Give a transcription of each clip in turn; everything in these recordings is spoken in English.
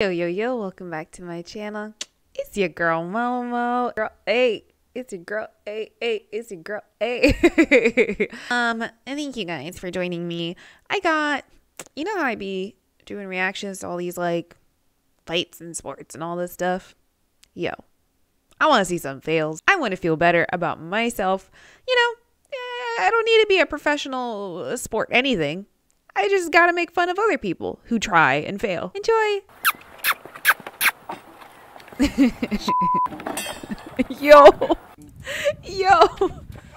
Yo, yo, yo, welcome back to my channel. It's your girl Momo. Girl, hey, it's your girl. Hey, hey, it's your girl. Hey. um, and thank you guys for joining me. I got, you know how I be doing reactions to all these like fights and sports and all this stuff? Yo, I want to see some fails. I want to feel better about myself. You know, I don't need to be a professional sport anything. I just gotta make fun of other people who try and fail. Enjoy! Yo! Yo!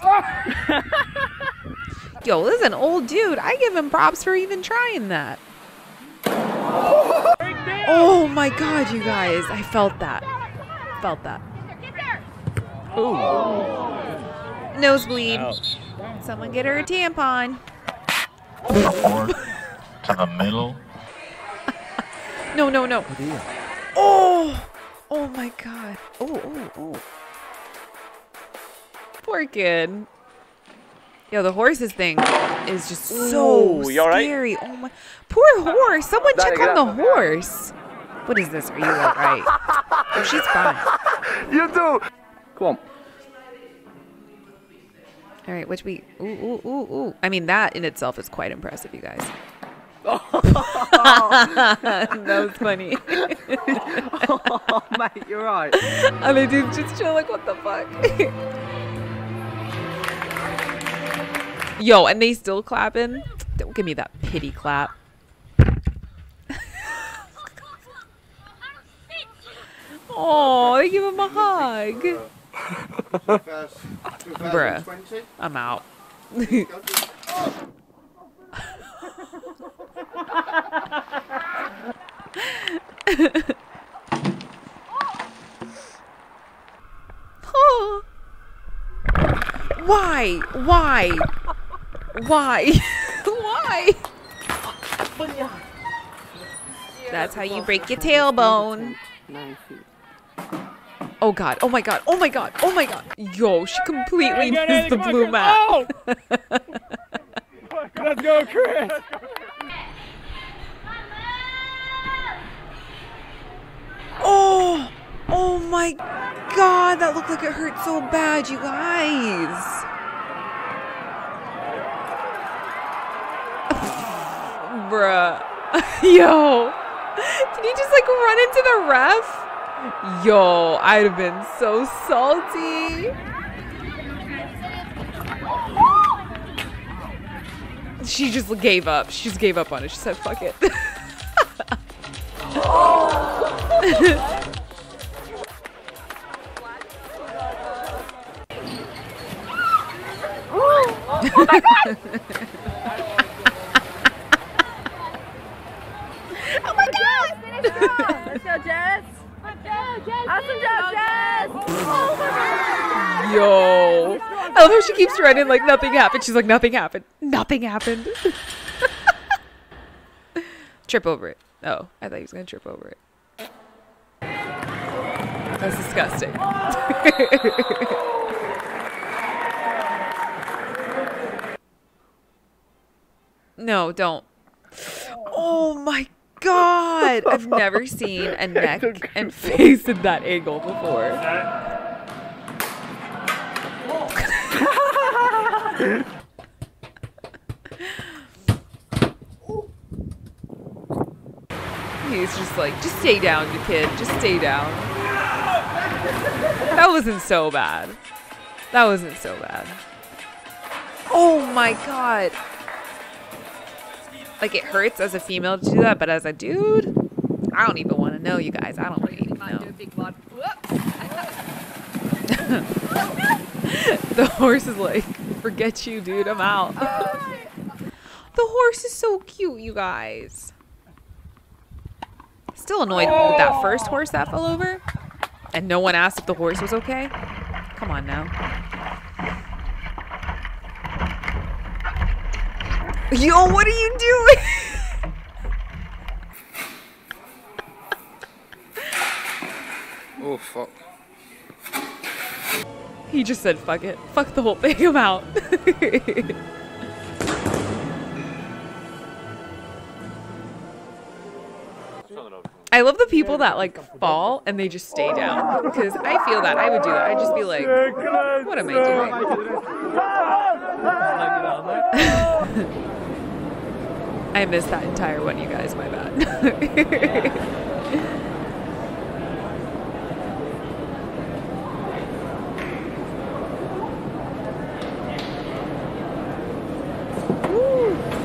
Yo, this is an old dude. I give him props for even trying that. Oh my god, you guys. I felt that. Felt that. Ooh. Nosebleed. Someone get her a tampon. To the middle. No, no, no. Oh! Oh my god. Oh, oh, oh. Poor kid. Yo, the horses thing is just so Ooh, scary. Oh my. Poor horse. Someone check on the horse. What is this? Are you alright? oh, she's fine. You too. Come on. All right, which we. Ooh, ooh, ooh, ooh. I mean, that in itself is quite impressive, you guys. that was funny. Oh, mate, you're right. and the dude's just chill like, what the fuck? Yo, and they still clapping? Don't give me that pity clap. oh, they give him a hug. Bruh. I'm out. Why? Why? Why? Why? That's how you break your tailbone. Oh god. Oh my god. Oh my god. Oh my god. Yo, she completely missed the blue map. Let's go, Chris. Oh. Oh my god. That looked like it hurt so bad, you guys. Bruh. Yo. Did he just like run into the ref? Yo, I'd have been so salty. She just gave up. She just gave up on it. She said, fuck it. oh my god! Let's go, Jess. Awesome job, Jess. Oh my God. Yo. I love how she keeps running like nothing happened. She's like, nothing happened. Nothing happened. trip over it. Oh, I thought he was going to trip over it. That's disgusting. no, don't. Oh my god! I've never seen a neck and face in that angle before. He's just like, just stay down, you kid. Just stay down. That wasn't so bad. That wasn't so bad. Oh my god. Like it hurts as a female to do that, but as a dude, I don't even want to know, you guys. I don't to even know. the horse is like, forget you, dude. I'm out. the horse is so cute, you guys. Still annoyed with that first horse that fell over. And no one asked if the horse was okay. Come on now. Yo, what are you doing? Oh, fuck. he just said, fuck it. Fuck the whole thing. I'm out. I I love the people that like fall and they just stay down because I feel that I would do that. I'd just be like, what am I doing? I missed that entire one, you guys. My bad.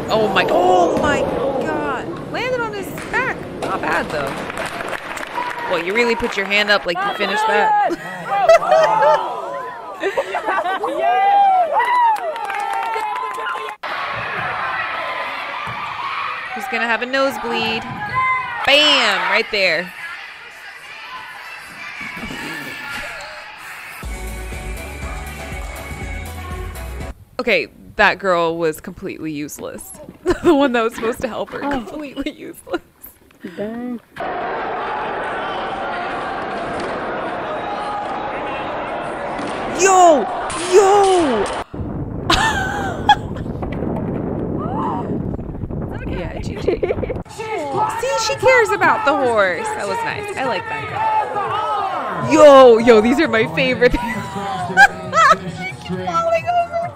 Oh my, oh my god. Landed on his back. Not bad though. Well, you really put your hand up like you finished that. Who's gonna have a nosebleed? Bam! Right there. Okay, that girl was completely useless. the one that was supposed to help her, oh. completely useless. Yo! Yo! yeah, GG. See, she cares about the horse. That was nice. I like that girl. Yo, yo, these are my favorite. falling over.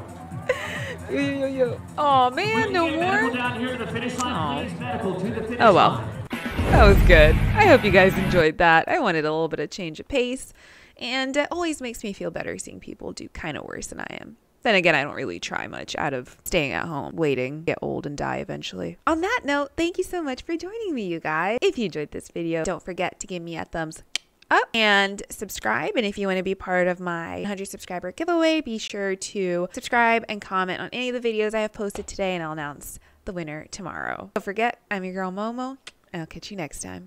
Yo, yo, yo, yo. Oh man, no more. Oh well. That was good. I hope you guys enjoyed that. I wanted a little bit of change of pace, and it always makes me feel better seeing people do kind of worse than I am. Then again, I don't really try much out of staying at home, waiting, get old, and die eventually. On that note, thank you so much for joining me, you guys. If you enjoyed this video, don't forget to give me a thumbs up and subscribe. And if you want to be part of my 100 subscriber giveaway, be sure to subscribe and comment on any of the videos I have posted today, and I'll announce the winner tomorrow. Don't forget, I'm your girl Momo, I'll catch you next time.